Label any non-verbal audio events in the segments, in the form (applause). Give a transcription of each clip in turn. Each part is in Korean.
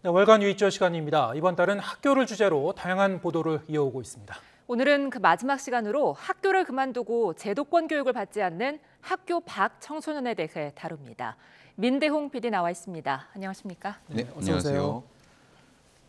네, 월간 유입절 시간입니다. 이번 달은 학교를 주제로 다양한 보도를 이어오고 있습니다. 오늘은 그 마지막 시간으로 학교를 그만두고 제도권 교육을 받지 않는 학교 밖 청소년에 대해 다룹니다. 민대홍 PD 나와 있습니다. 안녕하십니까? 네, 네, 어서 안녕하세요. 오세요.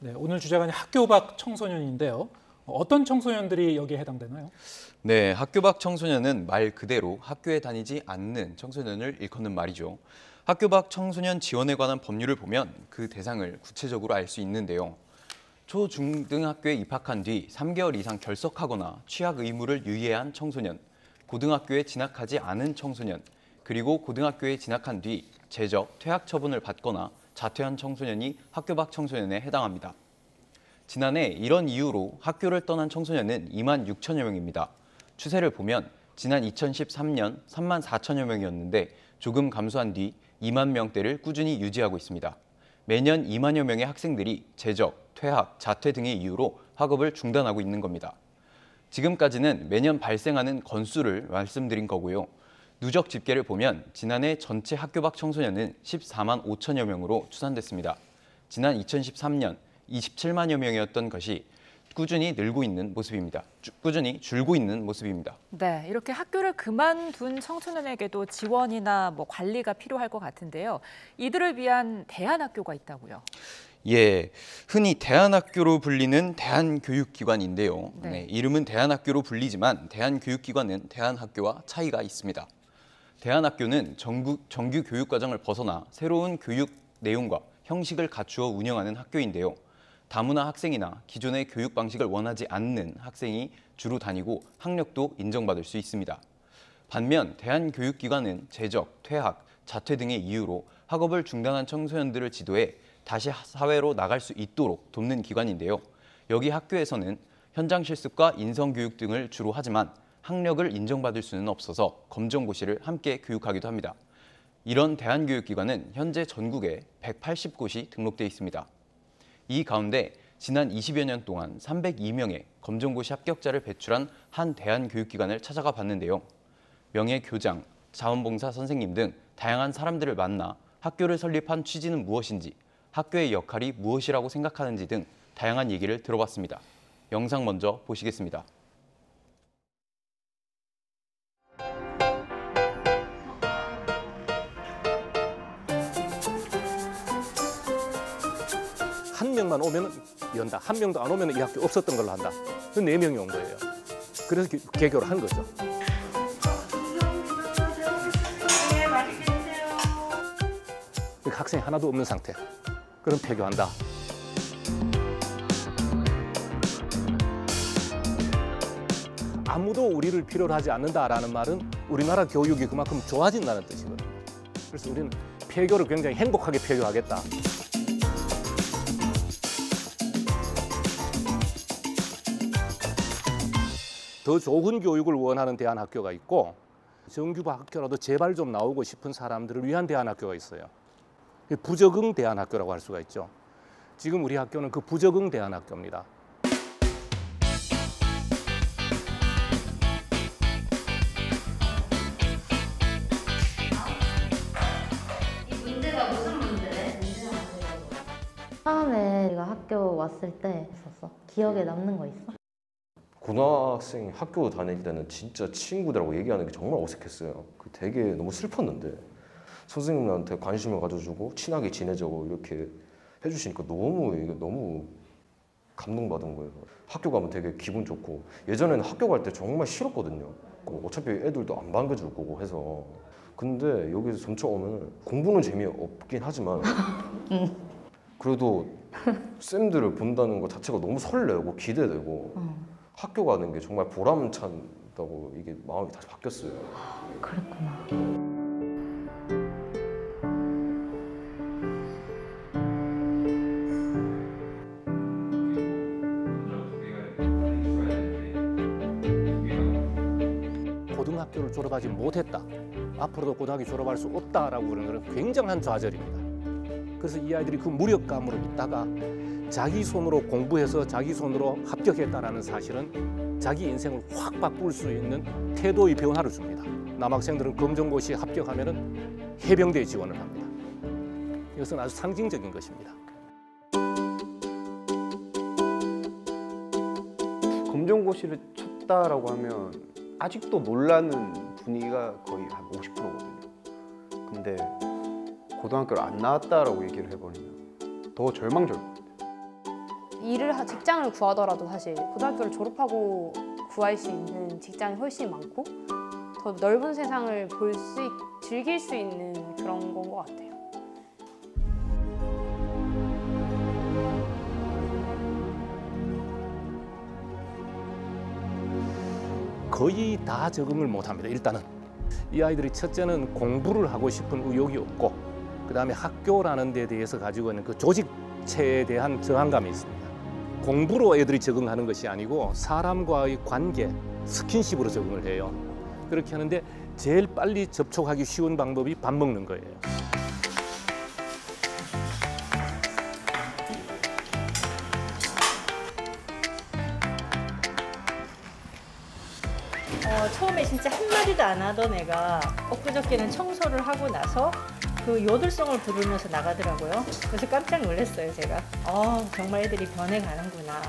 네, 오늘 주제가 학교 밖 청소년인데요. 어떤 청소년들이 여기에 해당되나요? 네, 학교 밖 청소년은 말 그대로 학교에 다니지 않는 청소년을 일컫는 말이죠. 학교 밖 청소년 지원에 관한 법률을 보면 그 대상을 구체적으로 알 수 있는데요. 초, 중, 등 학교에 입학한 뒤 3개월 이상 결석하거나 취학 의무를 유예한 청소년, 고등학교에 진학하지 않은 청소년, 그리고 고등학교에 진학한 뒤 재적, 퇴학 처분을 받거나 자퇴한 청소년이 학교 밖 청소년에 해당합니다. 지난해 이런 이유로 학교를 떠난 청소년은 2만 6천여 명입니다. 추세를 보면 지난 2013년 3만 4천여 명이었는데 조금 감소한 뒤 2만 명대를 꾸준히 유지하고 있습니다. 매년 2만여 명의 학생들이 재적, 퇴학, 자퇴 등의 이유로 학업을 중단하고 있는 겁니다. 지금까지는 매년 발생하는 건수를 말씀드린 거고요. 누적 집계를 보면 지난해 전체 학교 밖 청소년은 14만 5천여 명으로 추산됐습니다. 지난 2013년 27만여 명이었던 것이 꾸준히 늘고 있는 모습입니다. 주- 꾸준히 줄고 있는 모습입니다. 네, 이렇게 학교를 그만둔 청소년에게도 지원이나 뭐 관리가 필요할 것 같은데요. 이들을 위한 대안학교가 있다고요. 예, 흔히 대안학교로 불리는 대안교육기관인데요. 네. 네, 이름은 대안학교로 불리지만 대안교육기관은 대안학교와 차이가 있습니다. 대안학교는 정부, 정규 교육과정을 벗어나 새로운 교육 내용과 형식을 갖추어 운영하는 학교인데요. 다문화 학생이나 기존의 교육 방식을 원하지 않는 학생이 주로 다니고 학력도 인정받을 수 있습니다. 반면 대한교육기관은 재적, 퇴학, 자퇴 등의 이유로 학업을 중단한 청소년들을 지도해 다시 사회로 나갈 수 있도록 돕는 기관인데요. 여기 학교에서는 현장 실습과 인성 교육 등을 주로 하지만 학력을 인정받을 수는 없어서 검정고시를 함께 교육하기도 합니다. 이런 대한교육기관은 현재 전국에 180곳이 등록돼 있습니다. 이 가운데 지난 20여 년 동안 302명의 검정고시 합격자를 배출한 한 대한교육기관을 찾아가 봤는데요. 명예 교장, 자원봉사 선생님 등 다양한 사람들을 만나 학교를 설립한 취지는 무엇인지, 학교의 역할이 무엇이라고 생각하는지 등 다양한 얘기를 들어봤습니다. 영상 먼저 보시겠습니다. 명만 오면 연다. 한 명도 안 오면 이 학교 없었던 걸로 한다. 그네 명이 온 거예요. 그래서 개- 개교를 한 거죠. 그 학생이 하나도 없는 상태. 그럼 폐교한다. 아무도 우리를 필요로 하지 않는다라는 말은 우리나라 교육이 그만큼 좋아진다는 뜻이거든요. 그래서 우리는 폐교를 굉장히 행복하게 폐교하겠다. 더 좋은 교육을 원하는 대안학교가 있고 정규부 학교라도 제발 좀 나오고 싶은 사람들을 위한 대안학교가 있어요. 부적응 대안학교라고 할 수가 있죠. 지금 우리 학교는 그 부적응 대안학교입니다. 처음에 우리가 학교 왔을 때 있었어. 기억에 남는 거 있어? 고등학생 학교 다닐 때는 진짜 친구들하고 얘기하는 게 정말 어색했어요. 그 되게 너무 슬펐는데 선생님한테 관심을 가져주고 친하게 지내자고 이렇게 해주시니까 너무 이게 너무 감동받은 거예요. 학교 가면 되게 기분 좋고 예전에는 학교 갈 때 정말 싫었거든요. 그 어차피 애들도 안 반겨줄 거고 해서 근데 여기서 점차 오면 공부는 재미없긴 하지만 그래도 쌤들을 본다는 것 자체가 너무 설레고 기대되고 학교 가는 게 정말 보람찬다고 이게 마음이 다시 바뀌었어요. 그랬구나. 고등학교를 졸업하지 못했다. 앞으로도 고등학교 졸업할 수 없다라고 그러는 것은 굉장한 좌절입니다. 그래서 이 아이들이 그 무력감으로 있다가 자기 손으로 공부해서 자기 손으로 합격했다는 사실은 자기 인생을 확 바꿀 수 있는 태도의 변화를 줍니다. 남학생들은 검정고시 합격하면 해병대에 지원을 합니다. 이것은 아주 상징적인 것입니다. 검정고시를 쳤다라고 하면 아직도 놀라는 분위기가 거의 한 50%거든요. 근데 고등학교를 안 나왔다라고 얘기를 해버리면 더 절망적이고 일을 하- 직장을 구하더라도 사실 고등학교를 졸업하고 구할 수 있는 직장이 훨씬 많고 더 넓은 세상을 볼 수 즐길 수 있는 그런 건 것 같아요. 거의 다 적응을 못합니다. 일단은 이 아이들이 첫째는 공부를 하고 싶은 의욕이 없고 그 다음에 학교라는 데 대해서 가지고 있는 그 조직체에 대한 저항감이 있습니다. 공부로 애들이 적응하는 것이 아니고 사람과의 관계, 스킨십으로 적응을 해요. 그렇게 하는데 제일 빨리 접촉하기 쉬운 방법이 밥 먹는 거예요. 어, 처음에 진짜 한마디도 안 하던 애가 엊그저께는 청소를 하고 나서 그 요들송을 부르면서 나가더라고요. 그래서 깜짝 놀랐어요, 제가. 어, 정말 애들이 변해가는구나.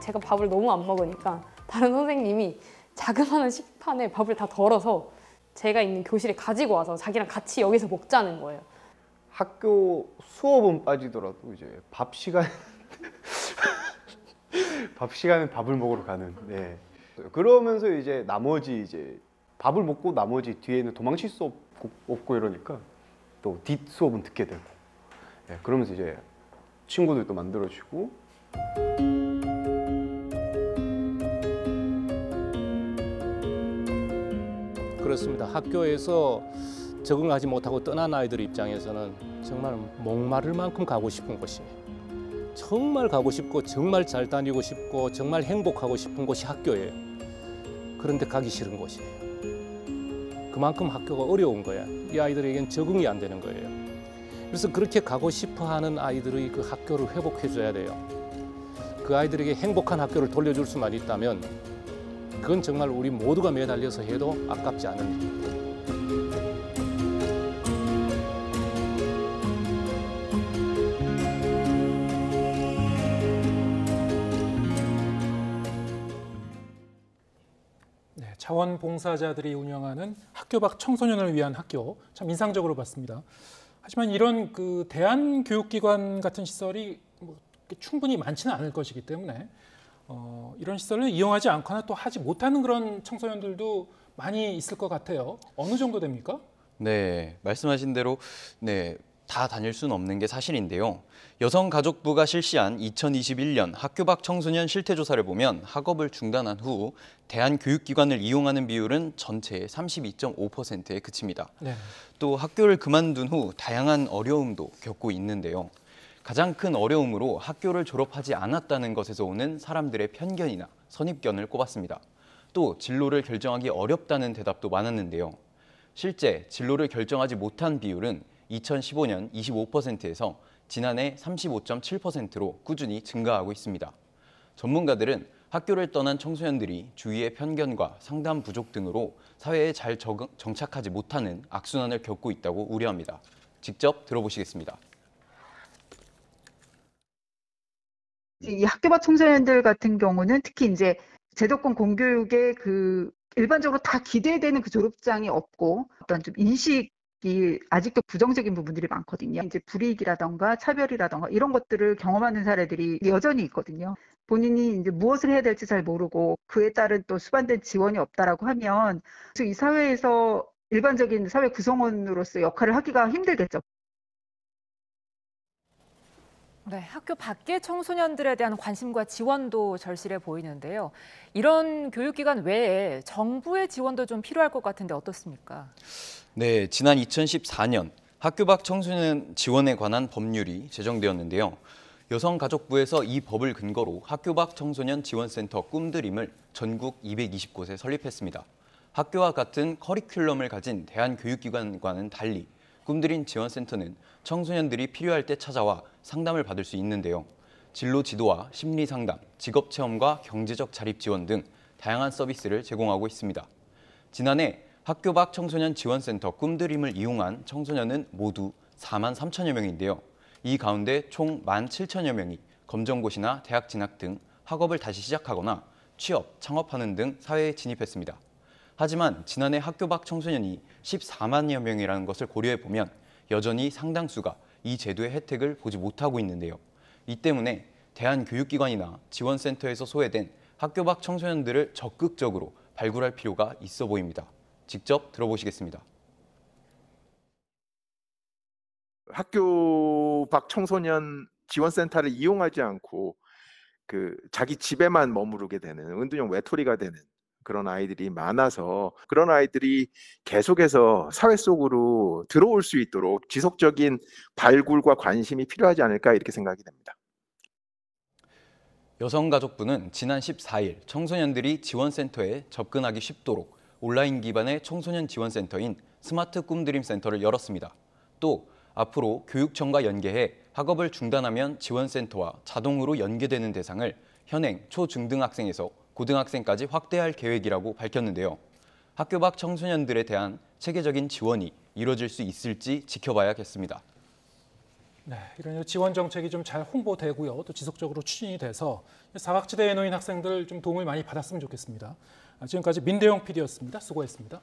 제가 밥을 너무 안 먹으니까 다른 선생님이 자그마한 식판에 밥을 다 덜어서 제가 있는 교실에 가지고 와서 자기랑 같이 여기서 먹자는 거예요. 학교 수업은 빠지더라도 이제 밥 시간 (laughs) 밥 시간에 밥을 먹으러 가는. 네. 그러면서 이제 나머지 이제 밥을 먹고 나머지 뒤에는 도망칠 수 없 고, 없고 이러니까 또 뒷 수업은 듣게 되고. 네, 그러면서 이제 친구들도 만들어주고 그렇습니다. 학교에서 적응하지 못하고 떠난 아이들 입장에서는 정말 목마를 만큼 가고 싶은 곳이에요. 정말 가고 싶고 정말 잘 다니고 싶고 정말 행복하고 싶은 곳이 학교예요. 그런데 가기 싫은 곳이에요. 그만큼 학교가 어려운 거야. 이 아이들에겐 적응이 안 되는 거예요. 그래서 그렇게 가고 싶어 하는 아이들의 그 학교를 회복해 줘야 돼요. 그 아이들에게 행복한 학교를 돌려줄 수만 있다면 그건 정말 우리 모두가 매달려서 해도 아깝지 않은 일입니다. 네, 자원봉사자들이 운영하는 학교 밖 청소년을 위한 학교 참 인상적으로 봤습니다. 하지만 이런 그 대한 교육기관 같은 시설이 뭐 충분히 많지는 않을 것이기 때문에 어, 이런 시설을 이용하지 않거나 또 하지 못하는 그런 청소년들도 많이 있을 것 같아요. 어느 정도 됩니까? 네, 말씀하신 대로 네, 다 다닐 수는 없는 게 사실인데요. 여성가족부가 실시한 2021년 학교 밖 청소년 실태 조사를 보면 학업을 중단한 후 대한교육기관을 이용하는 비율은 전체의 32.5%에 그칩니다. 네. 또 학교를 그만둔 후 다양한 어려움도 겪고 있는데요. 가장 큰 어려움으로 학교를 졸업하지 않았다는 것에서 오는 사람들의 편견이나 선입견을 꼽았습니다. 또 진로를 결정하기 어렵다는 대답도 많았는데요. 실제 진로를 결정하지 못한 비율은 2015년 25%에서 지난해 35.7%로 꾸준히 증가하고 있습니다. 전문가들은 학교를 떠난 청소년들이 주위의 편견과 상담 부족 등으로 사회에 잘 적응, 정착하지 못하는 악순환을 겪고 있다고 우려합니다. 직접 들어보시겠습니다. 이 학교 밖 청소년들 같은 경우는 특히 이제 제도권 공교육에 그 일반적으로 다 기대되는 그 졸업장이 없고 어떤 좀 인식 이 아직도 부정적인 부분들이 많거든요. 이제 불이익이라던가 차별이라던가 이런 것들을 경험하는 사례들이 여전히 있거든요. 본인이 이제 무엇을 해야 될지 잘 모르고 그에 따른 또 수반된 지원이 없다라고 하면 이 사회에서 일반적인 사회 구성원으로서 역할을 하기가 힘들겠죠. 네, 학교 밖의 청소년들에 대한 관심과 지원도 절실해 보이는데요. 이런 교육기관 외에 정부의 지원도 좀 필요할 것 같은데 어떻습니까? 네, 지난 2014년 학교 밖 청소년 지원에 관한 법률이 제정되었는데요. 여성가족부에서 이 법을 근거로 학교 밖 청소년 지원센터 꿈드림을 전국 220곳에 설립했습니다. 학교와 같은 커리큘럼을 가진 대한교육기관과는 달리 꿈드림 지원센터는 청소년들이 필요할 때 찾아와 상담을 받을 수 있는데요. 진로 지도와 심리 상담, 직업 체험과 경제적 자립 지원 등 다양한 서비스를 제공하고 있습니다. 지난해 학교 밖 청소년 지원센터 꿈드림을 이용한 청소년은 모두 4만 3천여 명인데요. 이 가운데 총 1만 7천여 명이 검정고시나 대학 진학 등 학업을 다시 시작하거나 취업, 창업하는 등 사회에 진입했습니다. 하지만 지난해 학교 밖 청소년이 14만여 명이라는 것을 고려해 보면 여전히 상당수가 이 제도의 혜택을 보지 못하고 있는데요. 이 때문에 대한교육기관이나 지원센터에서 소외된 학교 밖 청소년들을 적극적으로 발굴할 필요가 있어 보입니다. 직접 들어보시겠습니다. 학교 밖 청소년 지원센터를 이용하지 않고 그 자기 집에만 머무르게 되는 은둔형 외톨이가 되는 그런 아이들이 많아서 그런 아이들이 계속해서 사회 속으로 들어올 수 있도록 지속적인 발굴과 관심이 필요하지 않을까 이렇게 생각이 됩니다. 여성가족부는 지난 14일 청소년들이 지원센터에 접근하기 쉽도록 온라인 기반의 청소년 지원센터인 스마트 꿈드림 센터를 열었습니다. 또 앞으로 교육청과 연계해 학업을 중단하면 지원센터와 자동으로 연계되는 대상을 현행 초중등학생에서 고등학생까지 확대할 계획이라고 밝혔는데요. 학교 밖 청소년들에 대한 체계적인 지원이 이뤄질 수 있을지 지켜봐야겠습니다. 네, 이런 지원 정책이 좀 잘 홍보되고요. 또 지속적으로 추진이 돼서 사각지대에 놓인 학생들 좀 도움을 많이 받았으면 좋겠습니다. 지금까지 민대영 PD였습니다. 수고했습니다.